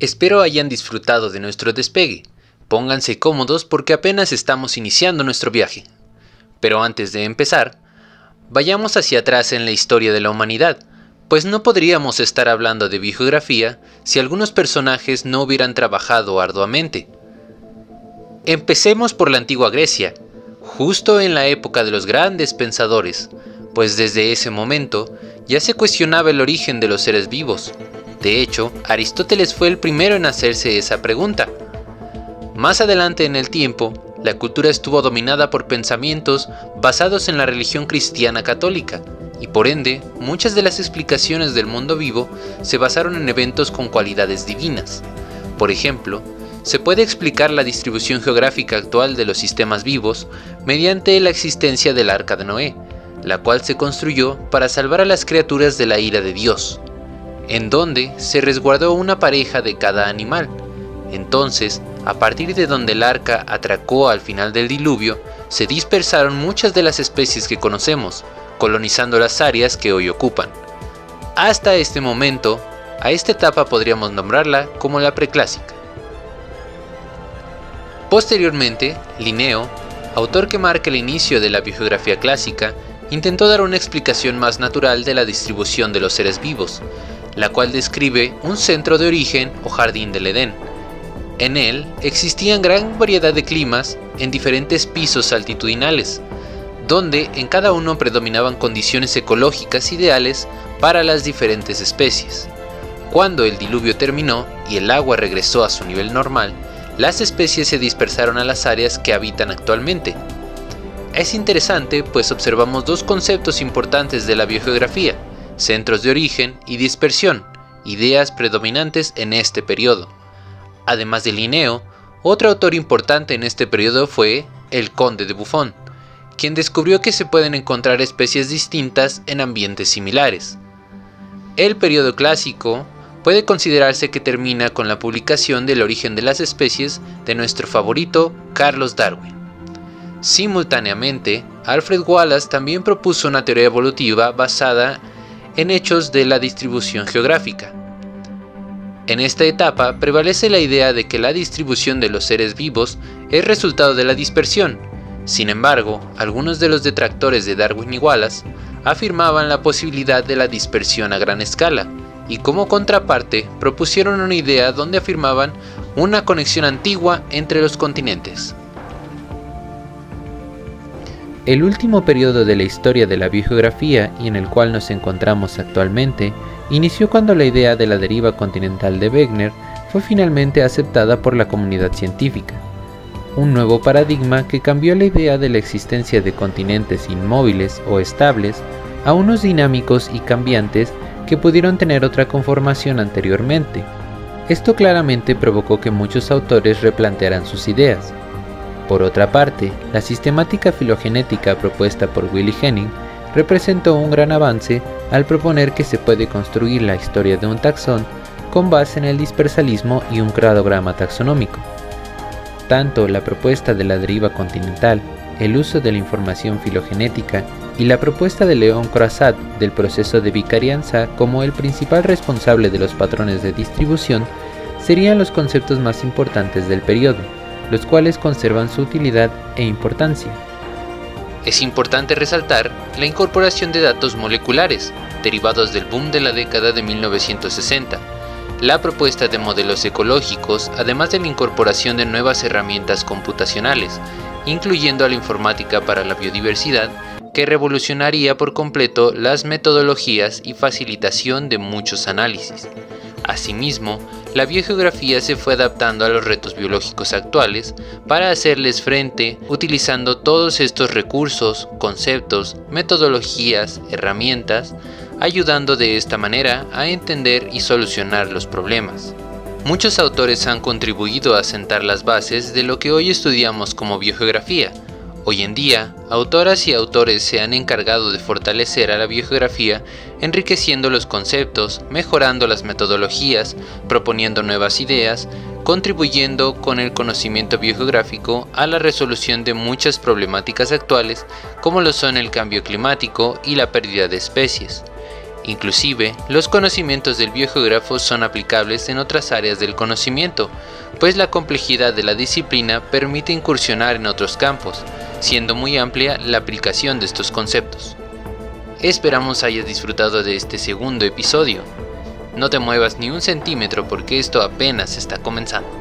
Espero hayan disfrutado de nuestro despegue. Pónganse cómodos porque apenas estamos iniciando nuestro viaje. Pero antes de empezar, vayamos hacia atrás en la historia de la humanidad, pues no podríamos estar hablando de biografía si algunos personajes no hubieran trabajado arduamente. Empecemos por la antigua Grecia, justo en la época de los grandes pensadores, pues desde ese momento ya se cuestionaba el origen de los seres vivos. De hecho, Aristóteles fue el primero en hacerse esa pregunta. Más adelante en el tiempo, la cultura estuvo dominada por pensamientos basados en la religión cristiana católica, y por ende, muchas de las explicaciones del mundo vivo se basaron en eventos con cualidades divinas. Por ejemplo, se puede explicar la distribución geográfica actual de los sistemas vivos mediante la existencia del arca de Noé, la cual se construyó para salvar a las criaturas de la ira de Dios, en donde se resguardó una pareja de cada animal. Entonces, a partir de donde el arca atracó al final del diluvio, se dispersaron muchas de las especies que conocemos, colonizando las áreas que hoy ocupan. Hasta este momento, a esta etapa podríamos nombrarla como la preclásica. Posteriormente, Linneo, autor que marca el inicio de la biografía clásica, intentó dar una explicación más natural de la distribución de los seres vivos, la cual describe un centro de origen o jardín del Edén. En él existían gran variedad de climas en diferentes pisos altitudinales, donde en cada uno predominaban condiciones ecológicas ideales para las diferentes especies. Cuando el diluvio terminó y el agua regresó a su nivel normal, las especies se dispersaron a las áreas que habitan actualmente, es interesante pues observamos dos conceptos importantes de la biogeografía, centros de origen y dispersión, ideas predominantes en este periodo. Además de Linneo, otro autor importante en este periodo fue el conde de Buffon, quien descubrió que se pueden encontrar especies distintas en ambientes similares. El periodo clásico puede considerarse que termina con la publicación del origen de las especies de nuestro favorito Carlos Darwin. Simultáneamente, Alfred Wallace también propuso una teoría evolutiva basada en hechos de la distribución geográfica. En esta etapa prevalece la idea de que la distribución de los seres vivos es resultado de la dispersión. Sin embargo, algunos de los detractores de Darwin y Wallace afirmaban la posibilidad de la dispersión a gran escala, y como contraparte propusieron una idea donde afirmaban una conexión antigua entre los continentes. El último periodo de la historia de la biogeografía y en el cual nos encontramos actualmente inició cuando la idea de la deriva continental de Wegener fue finalmente aceptada por la comunidad científica. Un nuevo paradigma que cambió la idea de la existencia de continentes inmóviles o estables a unos dinámicos y cambiantes que pudieron tener otra conformación anteriormente. Esto claramente provocó que muchos autores replantearan sus ideas, por otra parte, la sistemática filogenética propuesta por Willy Henning representó un gran avance al proponer que se puede construir la historia de un taxón con base en el dispersalismo y un cladograma taxonómico. Tanto la propuesta de la deriva continental, el uso de la información filogenética y la propuesta de León Croissat del proceso de vicarianza como el principal responsable de los patrones de distribución serían los conceptos más importantes del periodo los cuales conservan su utilidad e importancia. Es importante resaltar la incorporación de datos moleculares, derivados del boom de la década de 1960, la propuesta de modelos ecológicos, además de la incorporación de nuevas herramientas computacionales, incluyendo a la informática para la biodiversidad, que revolucionaría por completo las metodologías y facilitación de muchos análisis. Asimismo, la biogeografía se fue adaptando a los retos biológicos actuales para hacerles frente utilizando todos estos recursos, conceptos, metodologías, herramientas, ayudando de esta manera a entender y solucionar los problemas. Muchos autores han contribuido a sentar las bases de lo que hoy estudiamos como biogeografía, Hoy en día, autoras y autores se han encargado de fortalecer a la biogeografía, enriqueciendo los conceptos, mejorando las metodologías, proponiendo nuevas ideas, contribuyendo con el conocimiento biogeográfico a la resolución de muchas problemáticas actuales como lo son el cambio climático y la pérdida de especies. Inclusive, los conocimientos del biogeógrafo son aplicables en otras áreas del conocimiento, pues la complejidad de la disciplina permite incursionar en otros campos, siendo muy amplia la aplicación de estos conceptos. Esperamos hayas disfrutado de este segundo episodio. No te muevas ni un centímetro porque esto apenas está comenzando.